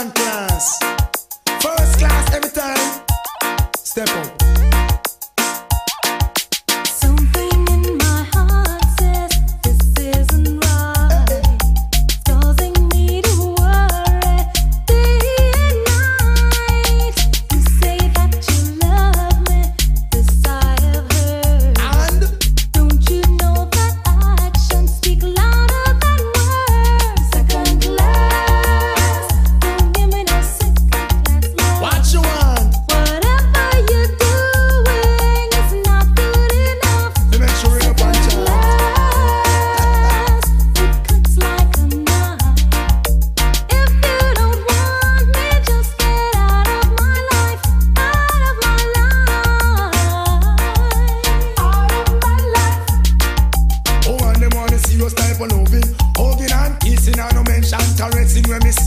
Champions.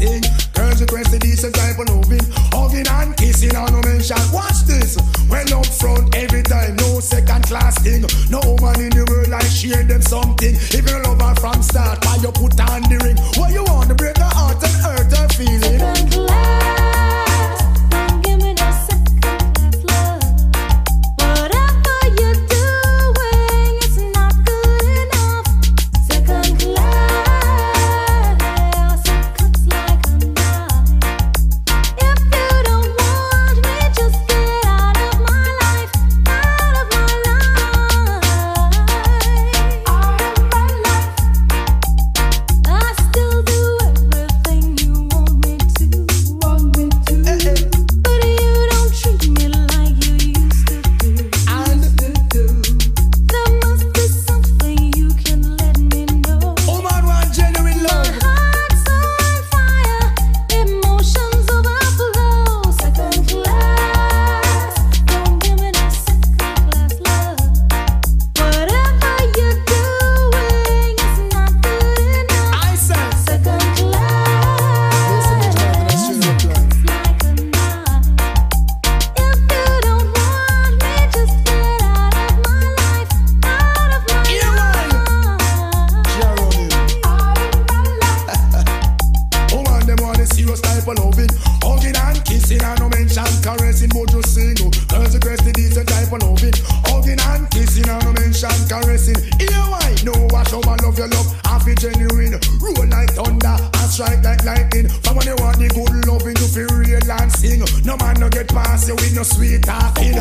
kissing. Girls request a decent type of loving. Hugging and kissing, and no mention. Watch this. When up front every time, no second class thing. No woman in the world like share them something. If you love her from start, why you put Chant, caressing, mojo, single. Girls request the decent type of loving. Hugging and kissing and mention caressing. Here why? No, I show my love your love. Half it genuine. Roll like thunder and strike like lightning. From when you want the good loving You feel real and sing. No man no get past you with no sweet talking.